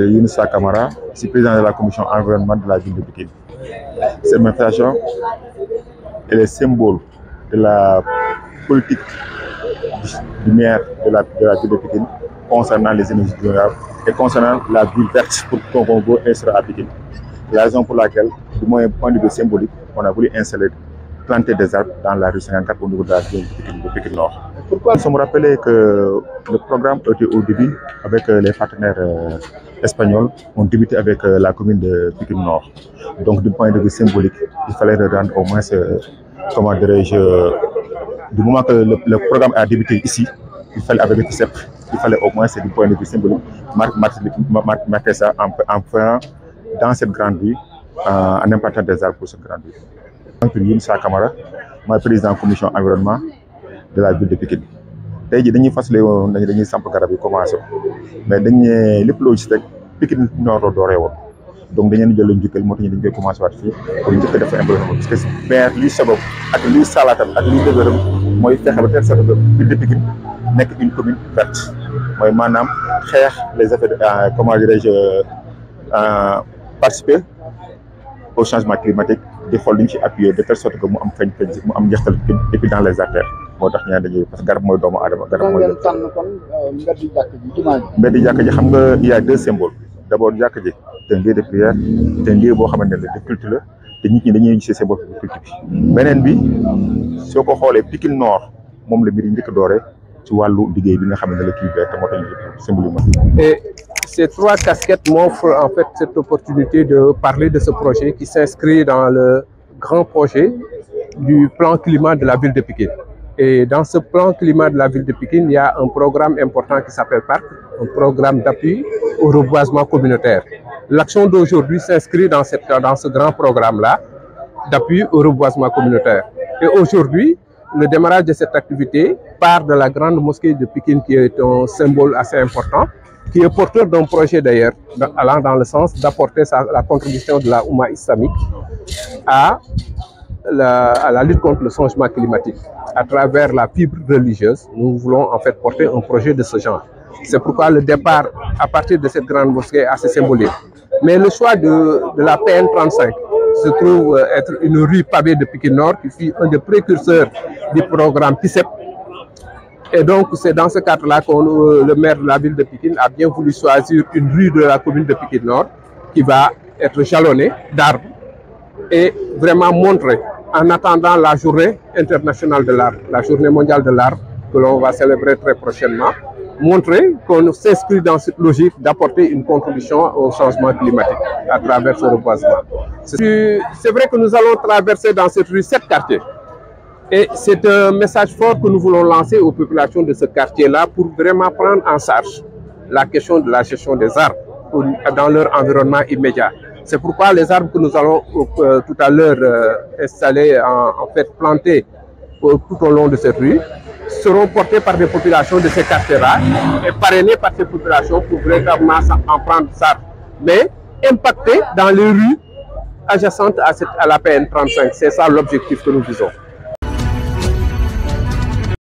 Younoussa Kamara, je suis président de la commission environnement de la ville de Pékin. Cette manifestation est le symbole de la politique du maire de la, ville de Pékin concernant les énergies renouvelables et concernant la ville verte pour Congo et sera à Pékin. La raison pour laquelle, du moins point de vue symbolique, on a voulu installer, planter des arbres dans la rue 54 au niveau de la ville de Pékin Nord. Pourquoi Nous sommes rappelés que le programme était au début avec les partenaires euh, espagnols, ont débuté avec euh, la commune de Pékin Nord. Donc, du point de vue symbolique, il fallait rendre au moins, euh, comment dirais-je, du moment que le, programme a débuté ici, il fallait avec le TICEP, il fallait au moins, c'est du point de vue symbolique, marquer, ça en, faisant dans cette grande rue, en implantant des arbres pour cette grande rue. Donc, Younoussa Kamara, moi, président de la commission environnement de la ville de Pékin. tey jii dañuy fasale woon dañuy samp garab yi commencé mais dañ ne lépp loo gis rek Pikine Nord la dooree woon. Donc dañu leen jël njukkal moo tax ñu dañ koy commencé waat fii pour njëkk def environnement parce que maire liy sabab ak liy salaatam ak liy dëgëram mooy fexe ba sorte que ville de Pikine nekk une commune verte. Mooy maanaam xeex les effets de comment dirais-je participer au changement climatique di xool li ñu ci appuyé de telle sorte que mu am feeñ feeñ mu am njeextal et puis dans les artères. Moo tax ñaan dañuy parce que garab mooy doomu aadama garab mooy tànn kon mbeddi jàkk ji jumaa ji. Mbeddi jàkk ji xam nga il y a deux symboles. D' abord jàkk ji c'est un lieu de prière c'est un lieu boo xamante ne de culte la te nit ñi dañuy gisee symbole de culte bi. Beneen bi soo ko xoolee Pikine Nord moom la mbir yi njëkk a doore ci wàllu liggéey bi nga xam ne la kii vert te moo tax ñu symbole et ces trois casquettes m'offrent en fait cette opportunité de parler de ce projet qui s'inscrit dans le grand projet du plan climat de la ville de Pikine Et dans ce plan climat de la ville de Pékin, il y a un programme important qui s'appelle PARC, un programme d'appui au reboisement communautaire. L'action d'aujourd'hui s'inscrit dans, dans ce grand programme-là d'appui au reboisement communautaire. Et aujourd'hui, le démarrage de cette activité part de la grande mosquée de Pékin qui est un symbole assez important, qui est porteur d'un projet d'ailleurs allant dans le sens d'apporter la contribution de la Oumma islamique à la, à la lutte contre le changement climatique. À travers la fibre religieuse, nous voulons en fait porter un projet de ce genre. C'est pourquoi le départ à partir de cette grande mosquée est assez symbolique. Mais le choix de, la PN35 se trouve être une rue pavée de Pékin Nord qui fut un des précurseurs du programme PICEP. Et donc c'est dans ce cadre-là que euh, le maire de la ville de Pékin a bien voulu choisir une rue de la commune de Pékin Nord qui va être jalonnée d'arbres et vraiment montrer en attendant la journée internationale de l'arbre, la journée mondiale de l'arbre que l'on va célébrer très prochainement, montrer qu'on s'inscrit dans cette logique d'apporter une contribution au changement climatique à travers ce reboisement. C'est vrai que nous allons traverser dans cette rue sept quartiers. Et c'est un message fort que nous voulons lancer aux populations de ce quartier-là pour vraiment prendre en charge la question de la gestion des arbres dans leur environnement immédiat. C'est pourquoi les arbres que nous allons euh, tout à l'heure euh, installer, en, en, fait planter euh, tout au long de cette rue, seront portés par des populations de ces quartiers-là et parrainés par ces populations pour véritablement en prendre ça, mais impacter dans les rues adjacentes à, cette, à la PN35. C'est ça l'objectif que nous visons.